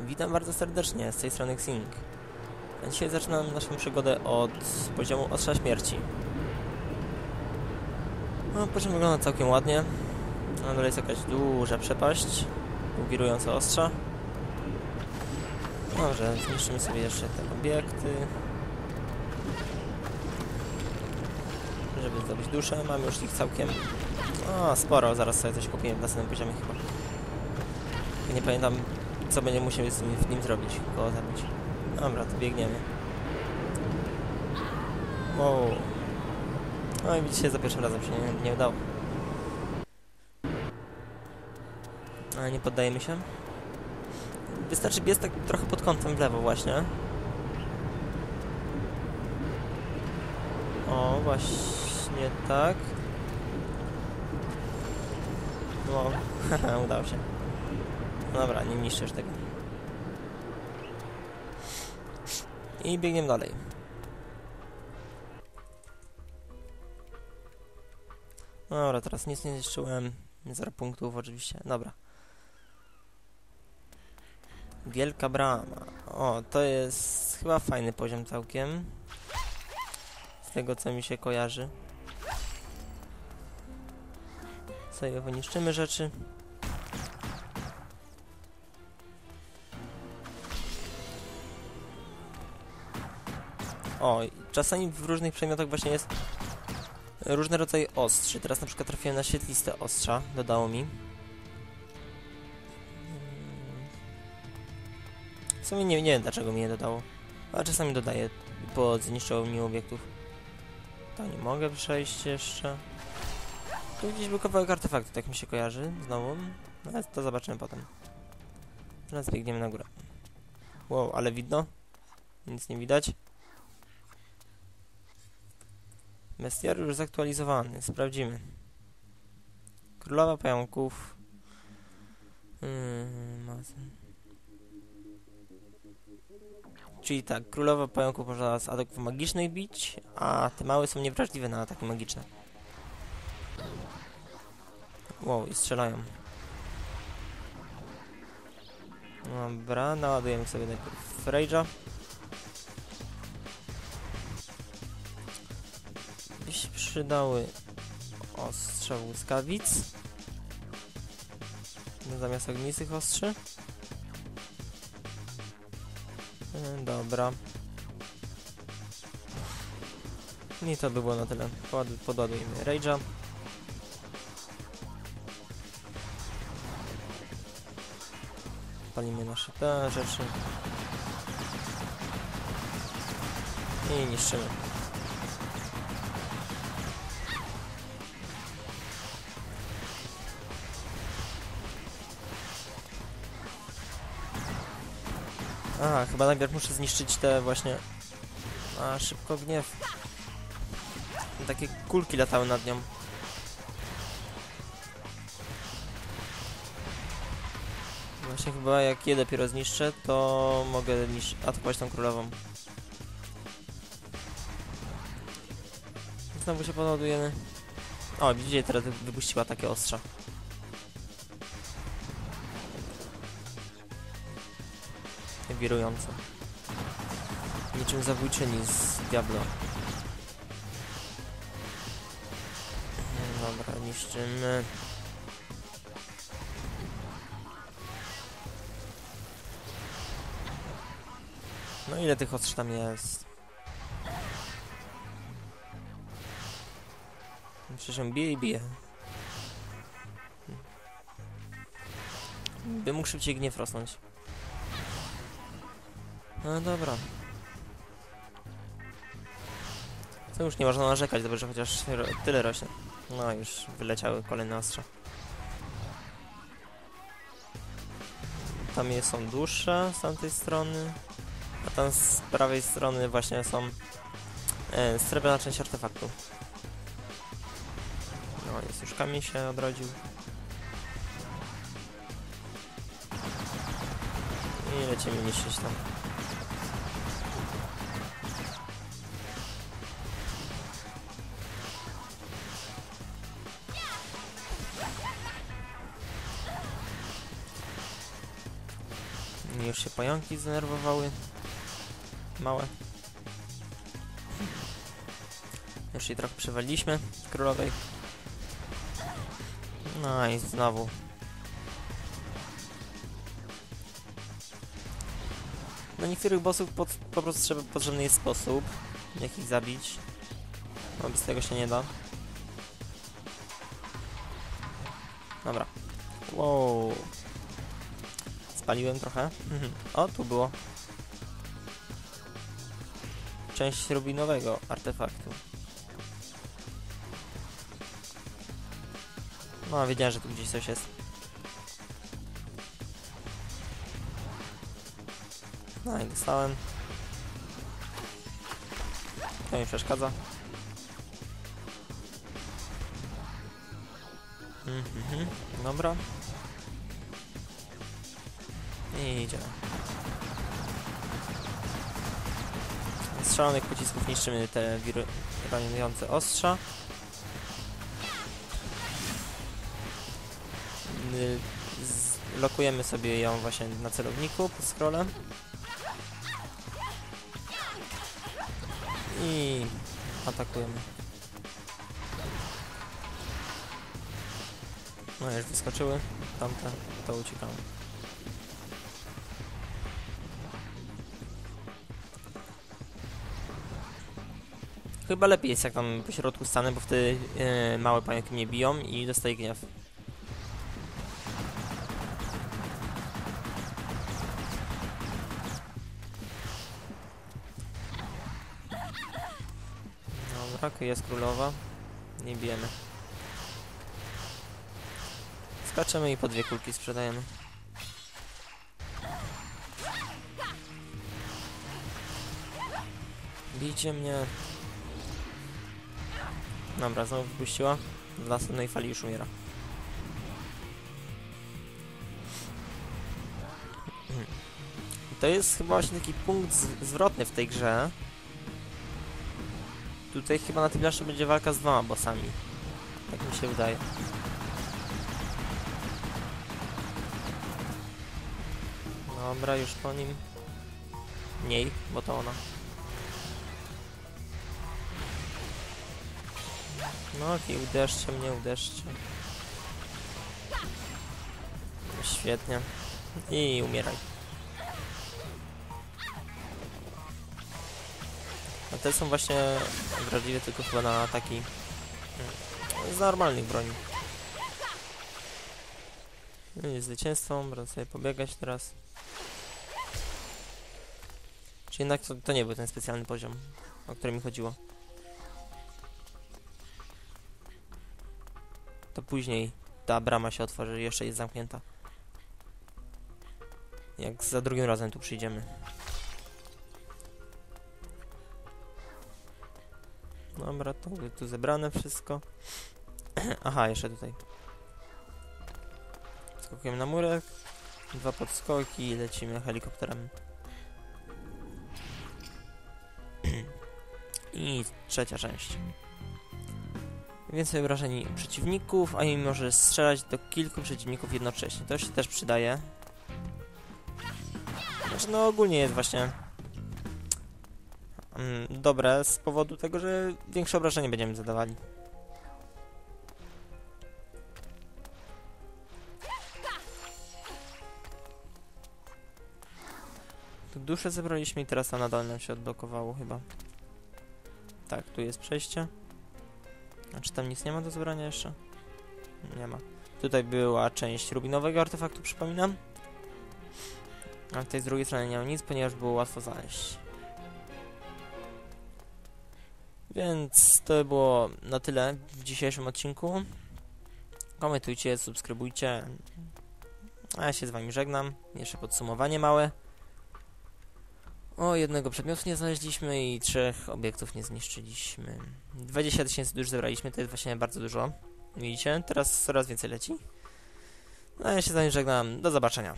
Witam bardzo serdecznie, z tej strony Xing. Dzisiaj zaczynam naszą przygodę od poziomu Ostrza Śmierci. No, poziom wygląda całkiem ładnie. Na dole jest jakaś duża przepaść, wirujące ostrza. Dobrze, zniszczymy sobie jeszcze te obiekty. Żeby zdobyć duszę, mamy już ich całkiem... O, sporo, zaraz sobie coś kupimy w następnym poziomie chyba. Nie pamiętam co będziemy musieli z nim, w nim zrobić, go zabić. Dobra, to biegniemy. Wow. No i widzicie, za pierwszym razem się nie, nie udało. Ale nie poddajemy się. Wystarczy biec tak trochę pod kątem w lewo właśnie. O, właśnie tak. No, haha, udało się. Dobra, nie niszczysz tego. I biegniemy dalej. Dobra, teraz nic nie zniszczyłem. Zero punktów oczywiście. Dobra. Wielka brama. O, to jest chyba fajny poziom całkiem. Z tego co mi się kojarzy. Sobie wyniszczymy rzeczy. O, czasami w różnych przedmiotach właśnie jest różne rodzaje ostrzy. Teraz na przykład trafiłem na świetliste ostrza, dodało mi. W sumie nie, nie wiem dlaczego mi je dodało, ale czasami dodaje po zniszczeniu mi obiektów. To nie mogę przejść jeszcze. Tu gdzieś był kawałek artefaktu, tak mi się kojarzy, znowu. No, Ale to zobaczymy potem. Teraz biegniemy na górę. Wow, ale widno? Nic nie widać. Bestiariusz zaktualizowany. Sprawdzimy. Królowa pająków. Masa. Czyli tak, królowa pająków można z ataków magicznych bić, a te małe są niewrażliwe na ataki magiczne. Wow, i strzelają. Dobra, naładujemy sobie najpierw Rage'a. Przydały ostrze błyskawic no, zamiast ognistych ostrzy. E, Dobra. I to by było na tyle. Pod, podładujemy Rage'a. Palimy nasze te rzeczy. I niszczymy. A, chyba najpierw muszę zniszczyć te właśnie... A, szybko gniew. Takie kulki latały nad nią. Właśnie chyba jak je dopiero zniszczę, to mogę nisz atakować tą królową. Znowu się podładujemy. O, widzicie, teraz wy- wypuściła takie ostrza. Wirujące. Niczym zabójczyni z Diablo. Dobra, niszczymy. No ile tych ostrz tam jest? Przecież on bije i bije. By mógł szybciej gniew rosnąć. No dobra. To już nie można narzekać, dobrze, że chociaż tyle rośnie. No już wyleciały kolejne ostrza. Tam je są dłuższe z tamtej strony, a tam z prawej strony właśnie są e, srebrna część artefaktu. No, jest już kamień się odrodził. I lecimy niszczyć tam. Mi już się pająki zdenerwowały. Małe. Już jej trochę przewaliliśmy królowej. No i znowu. Do niektórych bossów pod, po prostu trzeba potrzebny jest sposób, jak ich zabić. No bez tego się nie da. Dobra. Wow. Spaliłem trochę. Mhm. O, tu było. Część rubinowego artefaktu. No, wiedziałem, że tu gdzieś coś jest. No i dostałem. To mi przeszkadza. Mhm, dobra. I idziemy. Z szalonych pocisków niszczymy te wiry raniujące ostrza. Lokujemy sobie ją właśnie na celowniku pod scrollem. I atakujemy. No już wyskoczyły tamte, to uciekamy. Chyba lepiej jest jak tam po środku stanę, bo wtedy e, małe pająki mnie biją i dostaję gniew. Dobra, jest królowa. Nie bijemy. Skaczemy i po dwie kulki sprzedajemy. Bijcie mnie. Dobra, znowu wypuściła. W następnej fali już umiera. To jest chyba właśnie taki punkt zwrotny w tej grze. Tutaj chyba na tym blaszcze będzie walka z dwoma bossami. Tak mi się wydaje. Dobra, już po nim. Mniej, bo to ona. No okej, uderzcie mnie, uderzcie. Świetnie. I umieraj. A te są właśnie wrażliwe tylko chyba na ataki z normalnych broni. No i zwycięstwo, będę sobie pobiegać teraz. Czy jednak to, to nie był ten specjalny poziom, o który mi chodziło. To później ta brama się otworzy, jeszcze jest zamknięta. Jak za drugim razem tu przyjdziemy. Dobra, to tu zebrane wszystko. Aha, jeszcze tutaj. Skakujemy na murek. Dwa podskoki i lecimy helikopterem. I trzecia część. Więcej obrażeń przeciwników, a im może strzelać do kilku przeciwników jednocześnie. To się też przydaje. Znaczy, no ogólnie jest właśnie mm, dobre z powodu tego, że większe obrażenie będziemy zadawali. Tu duszę zebraliśmy i teraz ta na dole nam się odblokowało chyba. Tak, tu jest przejście. A czy tam nic nie ma do zebrania jeszcze? Nie ma. Tutaj była część rubinowego artefaktu, przypominam. A tutaj z drugiej strony nie ma nic, ponieważ było łatwo znaleźć. Więc to było na tyle w dzisiejszym odcinku. Komentujcie, subskrybujcie. A ja się z wami żegnam. Jeszcze podsumowanie małe. O, jednego przedmiotu nie znaleźliśmy i trzech obiektów nie zniszczyliśmy. 20 tysięcy dusz zebraliśmy, to jest właśnie bardzo dużo. Widzicie? Teraz coraz więcej leci. No, ja się z żegnam. Do zobaczenia.